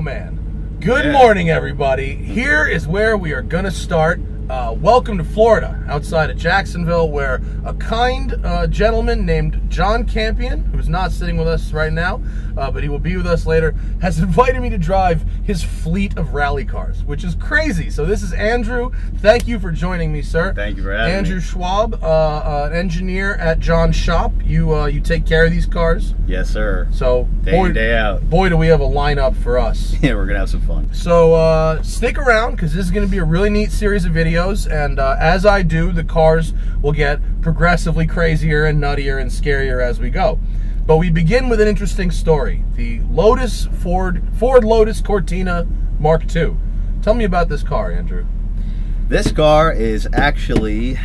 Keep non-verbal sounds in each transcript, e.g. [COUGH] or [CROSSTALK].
Man. Good Yeah. morning, everybody. Here is where we are going to start. Uh, welcome to Florida, outside of Jacksonville, where a kind uh, gentleman named John Campion, who's not sitting with us right now, uh, but he will be with us later, has [LAUGHS] invited me to drive his fleet of rally cars, which is crazy. So this is Andrew. Thank you for joining me, sir. Thank you for having Andrew me. Schwab, uh, uh, an engineer at John's shop. You uh, you take care of these cars. Yes, sir. So Day boy, in, day out. boy, do we have a lineup for us. [LAUGHS] Yeah, we're gonna have some fun. So uh, stick around because this is going to be a really neat series of videos. And uh, as I do, the cars will get progressively crazier and nuttier and scarier as we go. But we begin with an interesting story: the Lotus Ford Ford Lotus Cortina Mark II. Tell me about this car, Andrew. This car is actually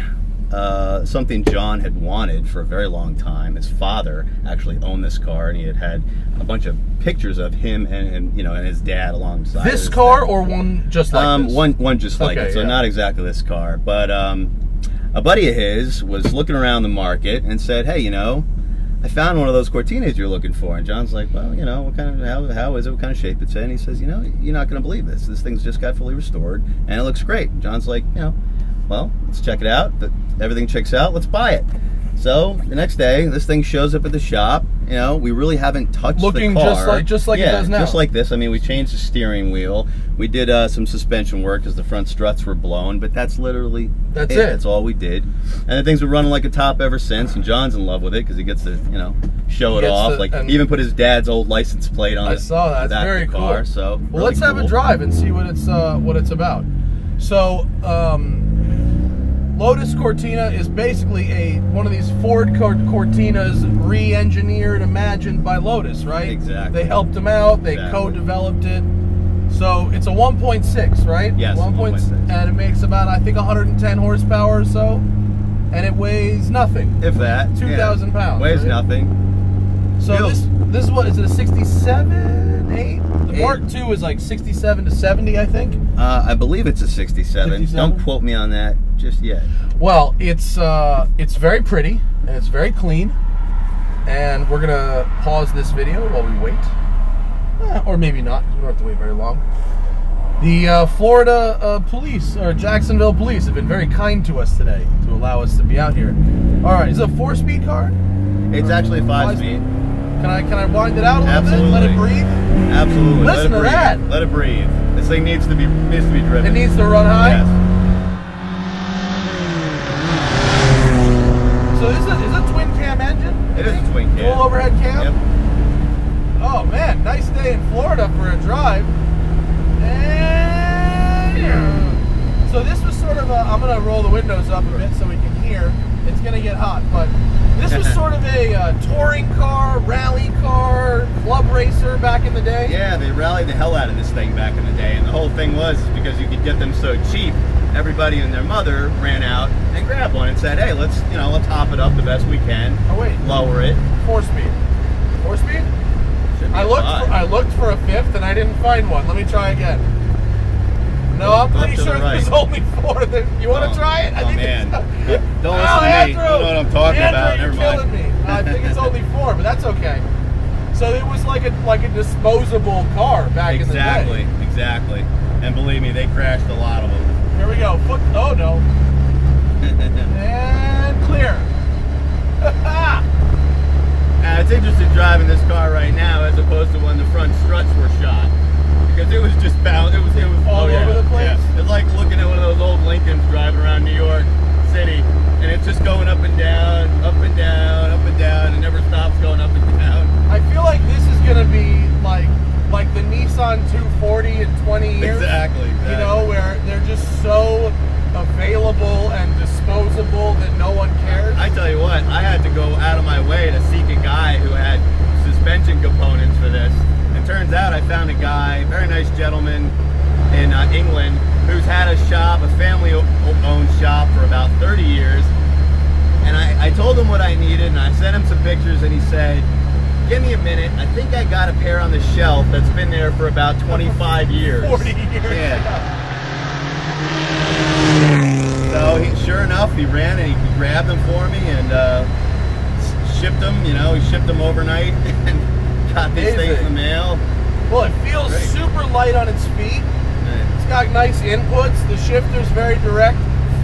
uh, something John had wanted for a very long time. His father actually owned this car, and he had had a bunch of pictures of him and, and you know and his dad alongside. This car dad. or one just like um, this? one one just like Okay, it, so yeah. not exactly this car, but um, a buddy of his was looking around the market and said, "Hey, you know." I found one of those Cortinas you're looking for, and John's like, "Well, you know, what kind of how, how is it? What kind of shape it's in?" And he says, "You know, you're not going to believe this. This thing's just got fully restored, and it looks great." And John's like, "You know, well, let's check it out. Everything checks out. Let's buy it." So the next day, this thing shows up at the shop. You know, we really haven't touched Looking the car. just like- just like it yeah, does now. just like this. I mean, we changed the steering wheel. We did uh, some suspension work because the front struts were blown, but that's literally That's it. That's all we did, and the thing's been running like a top ever since. And John's in love with it because he gets to you know show it off. to- like he even put his dad's old license plate on. I the- saw that. the of very the cool. So Well, really let's have a drive and see what it's uh, what it's about. So, um, Lotus Cortina is basically a one of these Ford Cortinas re-engineered, imagined by Lotus, right? Exactly. They helped them out. They Exactly. co-developed it. So it's a 1.6, right? Yes, 1.6, 1.6. and it makes about I think 110 horsepower or so, and it weighs nothing. If that, 2,000 yeah. pounds, weighs right? nothing. So Feels- this this is what is it a 67, 8? The. Mark II is like 67 to 70, I think. Uh, I believe it's a 67. 67? Don't quote me on that just yet. Well, it's uh, it's very pretty and it's very clean. And we're gonna pause this video while we wait, Eh, or maybe not. We don't have to wait very long. The uh, Florida uh, police or Jacksonville police have been very kind to us today to allow us to be out here. All right, is it a four-speed car? It's actually five speed. Can I can I wind it out a little Absolutely. bit? Let it breathe. Absolutely. Listen Let it to breathe. that. Let it breathe. This thing needs to be needs to be driven. It needs to run high. Yes. So is it is it twin cam engine? It is a twin cam. Dual overhead cam. Yep. Oh man, nice day in Florida for a drive. And so this was sort of a. I'm gonna roll the windows up a bit so we can hear. It's gonna get hot, but this was [LAUGHS] sort of a uh, touring car, rally car, club racer back in the day. Yeah, they rallied the hell out of this thing back in the day, and the whole thing was because you could get them so cheap. Everybody and their mother ran out and grabbed one and said, "Hey, let's you know let's top it up the best we can, Oh wait, lower it." four speed. Four speed. Be looked. For, I looked for a fifth and I didn't find one. Let me try again. No, I'm pretty to the sure right. there's only four. There. You want to Oh, try it? oh, man. it's- [LAUGHS] oh, Don't Oh, listen to me. Andrew! You know what I'm talking Andrew, about. You're Never mind. killing me. I think it's [LAUGHS] only four, but that's okay. So it was like a like a disposable car back Exactly, in the day. Exactly, exactly. And believe me, they crashed a lot of them. Here we go. Foot. Oh no. [LAUGHS] And clear. Uh, it's interesting driving this car right now as opposed to when the front struts were shot because it was just bound. It was it was All oh, yeah, over the place? Yeah. It's like looking at one of those old Lincolns driving around New York City, and it's just going up and down, up and down, up and down, and never stops going up and down. I feel like this is gonna be like like the Nissan 240 in 20 years. Exactly, exactly. You know, where they're just so available and that no one cares. I tell you what, I had to go out of my way to seek a guy who had suspension components for this. It turns out I found a guy, very nice gentleman in uh, England, who's had a shop, a family-owned shop for about 30 years. And I, I told him what I needed, and I sent him some pictures, and he said, "Give me a minute. I think I got a pair on the shelf that's been there for about 25 years." [LAUGHS] 40 years. Yeah. [LAUGHS] So he, sure enough, he ran and he grabbed them for me and uh, shipped them. You know, he shipped them overnight [LAUGHS] and got these things in the mail. Well, it feels Great. super light on its feet. It's got nice inputs. The shifter's very direct.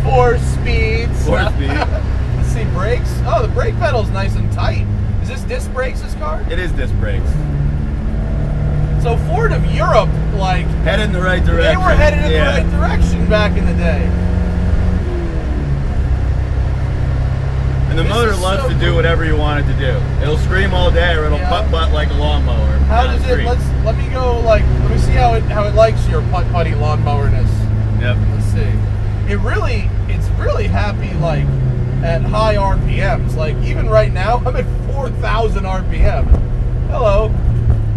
Four speeds. Four [LAUGHS] speed. Let's see, brakes. Oh, the brake pedal's nice and tight. Is this disc brakes, this car? It is disc brakes. So Ford of Europe, like, Headed in the right direction. they were headed in Yeah. the right direction back in the day. The This motor loves so to do whatever you want it to do. It'll scream all day, or it'll Yeah. putt putt like a lawnmower. How does it? Let's let me go. Like, let me see how it how it likes your putt putty lawnmowerness. Yep. Let's see. It really, it's really happy like at high RPMs. Like even right now, I'm at 4,000 RPM. Hello.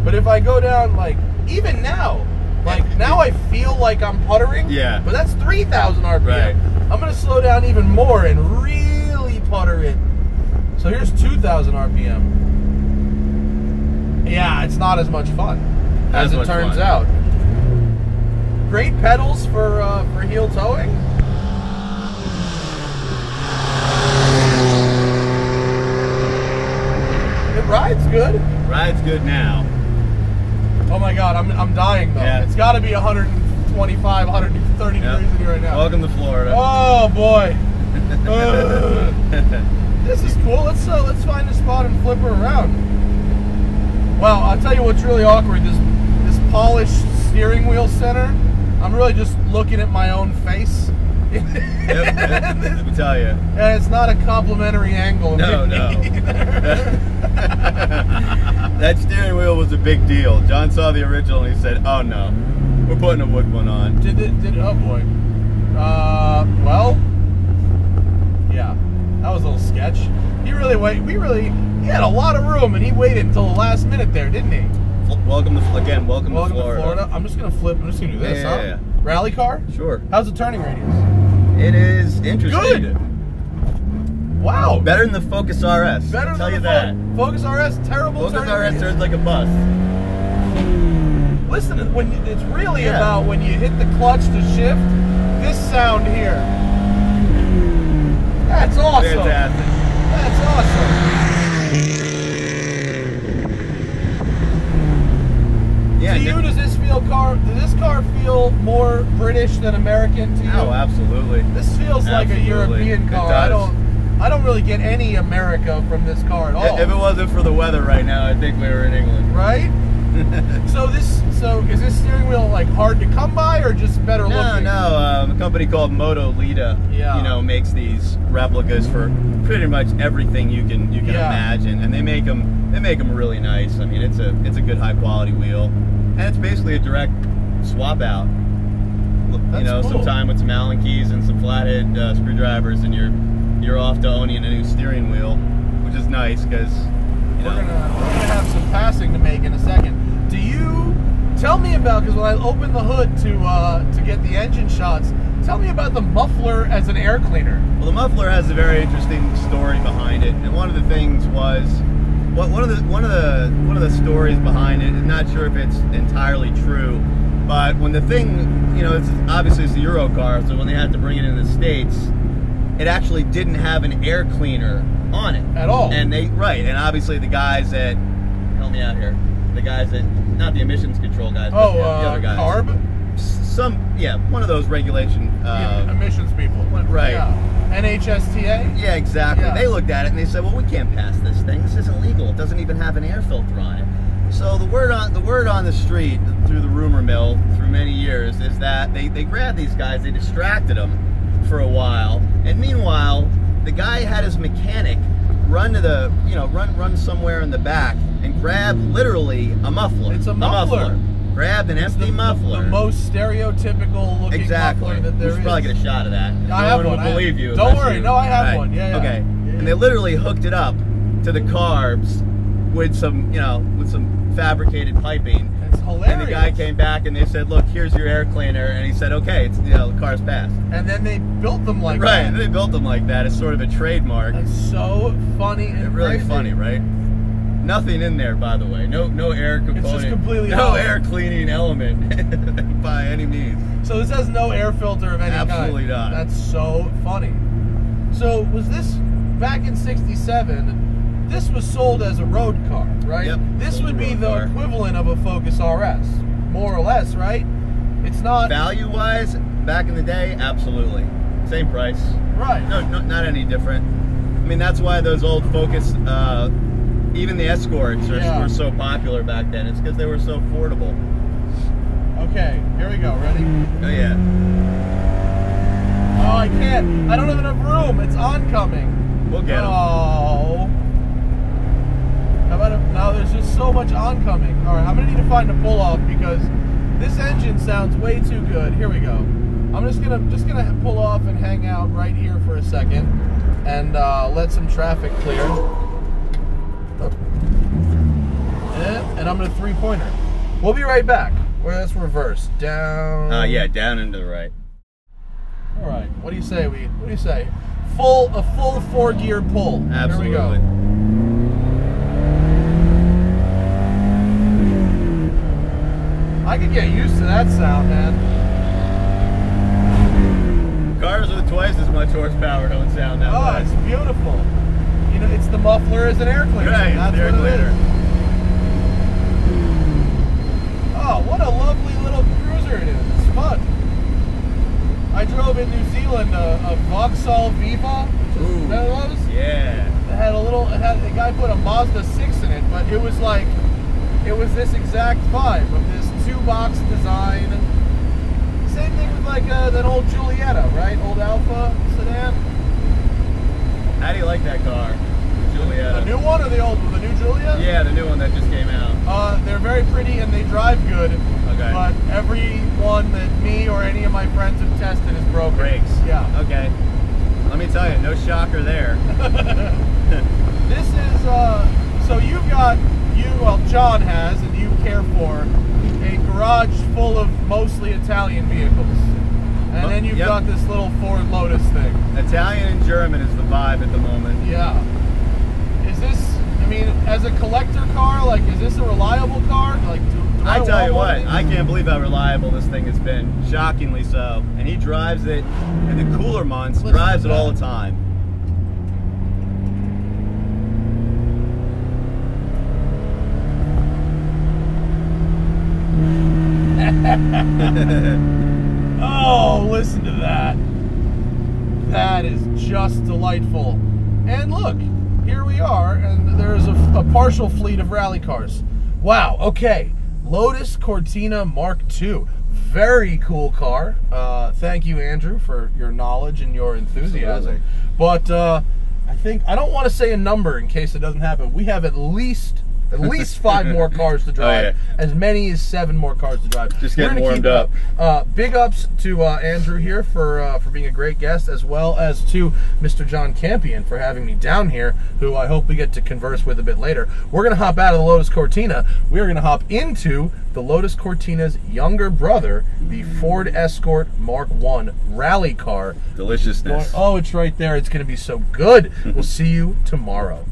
But if I go down, like even now, like [LAUGHS] now I feel like I'm puttering. Yeah. But that's 3,000 RPM. Right. I'm gonna slow down even more and really putter it. So here's 2,000 RPM. Yeah, it's not as much fun as as it turns fun. out. Great pedals for uh, for heel toeing. It rides good. Ride's good now. Oh my god, I'm, I'm dying though. Yeah. It's got to be 125, 130 Yep. degrees in here right now. Welcome to Florida. Oh boy. Ugh. this is cool. Let's uh, let's find a spot and flip her around. Well, I'll tell you what's really awkward. This this polished steering wheel center. I'm really just looking at my own face. Yep, yep, Let me tell you. And it's not a complimentary angle. No, no. [LAUGHS] that steering wheel was a big deal. John saw the original and he said, "Oh no, we're putting a wood one on." did it? Did oh boy. Uh, well, yeah, that was a little sketch. He really wait. We really. He had a lot of room, and he waited until the last minute there, didn't he? Welcome to again. Welcome, Welcome to Florida. I'm just gonna flip. I'm just gonna do this, Yeah, huh? yeah, yeah. Rally car. Sure. How's the turning radius? It is interesting. Good. Wow. Better than the Focus RS. Better I'll tell than you the that. Focus RS. Terrible Focus RS radius. turns like a bus. Listen, when you- it's really Yeah. about when you hit the clutch to shift. This sound here. That's awesome. Fantastic. That's awesome. Yeah. to you, does this feel car? Does this car feel more British than American to you? oh, absolutely. This feels like a Absolutely. European car. I don't. I don't really get any America from this car at all. If it wasn't for the weather right now, I think we were in England. right? [LAUGHS] so this. So is this steering wheel like hard to come by or just better No, looking? no. Um, a company called Moto Lita, Yeah. you know, makes these replicas for pretty much everything you can you can Yeah. imagine, and they make them they make them really nice. I mean, it's a it's a good high quality wheel, and it's basically a direct swap out. That's you know, cool. some time with some Allen keys and some flathead uh, screwdrivers, and you're you're off to owning a new steering wheel, which is nice because you We're gonna, we're gonna have some passing to make in a second. Do you tell me about? Because when I opened the hood to uh, to get the engine shots, tell me about the muffler as an air cleaner. Well, the muffler has a very interesting story behind it, and one of the things was, what one of the one of the one of the stories behind it. I'm not sure if it's entirely true, but when the thing, you know, it's obviously it's a Euro car, so when they had to bring it in the states, it actually didn't have an air cleaner on it At all. And they right, and obviously the guys that help me out here, the guys that not the emissions control guys, but Oh, the, the uh, other guys, carb. Some yeah, one of those regulation. Uh, emissions people. right. Yeah. NHTSA. Yeah, exactly. Yeah. They looked at it and they said, "Well, we can't pass this thing. This isn't legal. It doesn't even have an air filter on it." So the word on the word on the street through the rumor mill through many years is that they they grabbed these guys, they distracted them for a while, and meanwhile the guy had his mechanic run to the you know run run somewhere in the back and grab literally a muffler. It's a muffler. Grab an It's empty the, muffler. The, most stereotypical looking Exactly. muffler that there we should is. probably get a shot of that. I no have one one. will believe you. Don't worry. you- No, I have Right. one. Yeah, yeah. Okay. Yeah, And they literally hooked it up to the carbs with some, you know, with some fabricated piping. It's hilarious. And the guy came back and they said, "Look, here's your air cleaner," and he said, "Okay, it's you know, the car's passed." And then they built them like right. that. And they built them like that. It's sort of a trademark. That's so funny and It's really crazy. funny, right? Nothing in there, by the way. No, no air component. just completely no hollow. air cleaning element [LAUGHS] by any means. So this has no air filter of any Absolutely kind. not. That's so funny. So was this back in '67? This was sold as a road car, right? Yep, This would be road the car. equivalent of a Focus RS, more or less, right? It's not Value wise, back in the day, absolutely. Same price. right. No, not, not any different. I mean, that's why those old Focus, uh, even the Escorts, are, Yeah. were so popular back then. It's because they were so affordable. Okay, here we go. Ready? Oh yeah. Oh, I can't. I don't have enough room. It's oncoming. We'll get. Oh. Now there's just so much oncoming. All right, I'm gonna need to find a pull off because this engine sounds way too good. Here we go. I'm just gonna just gonna pull off and hang out right here for a second and uh, let some traffic clear. And I'm gonna three pointer. We'll be right back. Well, reverse down. Uh, yeah, down into the right. All right. What do you say? We. What do you say? Full a full four gear pull. Absolutely. Here we go. I could get used to that sound, man. Cars with twice as much horsepower don't sound that Oh, bad. it's beautiful. You know, it's the muffler as an air cleaner. Right, That's air what cleaner. Oh, what a lovely little cruiser it is. It's fun. I drove in New Zealand a, a Vauxhall Viva. Ooh. Yeah. It had a little. It had the guy put a Mazda six in it, but it was like, it was this exact vibe of this two box design. Same thing with like uh, that old Giulietta, right? Old Alfa sedan. How do you like that car, Giulietta? The new one or the old one? The new Giulia? Yeah, the new one that just came out. Uh, they're very pretty and they drive good. Okay. But every one that me or any of my friends have tested is broken. Brakes. Yeah. Okay. Let me tell you, no shocker there. [LAUGHS] [LAUGHS] This is uh, so you've got you well John has and you care for garage full of mostly Italian vehicles, and Oh, then you've yep. got this little Ford Lotus thing. Italian and German is the vibe at the moment. Yeah. Is this? I mean, as a collector car, like, is this a reliable car? Like, do, do I tell you what, I can't believe how reliable this thing has been. Shockingly so. And he drives it in the cooler months, Listen drives it all the time. [LAUGHS] Oh, listen to that. That is just delightful. And look, here we are, and there's a, a partial fleet of rally cars. Wow, okay. Lotus Cortina Mark II. Very cool car. Uh, thank you, Andrew, for your knowledge and your enthusiasm. Absolutely. But uh, I think, I don't want to say a number in case it doesn't happen. We have at least. At least five more [LAUGHS] cars to drive. yeah. As many as seven more cars to drive. Just getting warmed it up. uh, big ups to uh, Andrew here for uh, for being a great guest, as well as to Mr. John Campion for having me down here, who I hope we get to converse with a bit later. We're gonna hop out of the Lotus Cortina. We are gonna hop into the Lotus Cortina's younger brother, the Ford Escort Mark One rally car. Deliciousness. Oh, it's right there. It's gonna be so good. [LAUGHS] we'll see you tomorrow.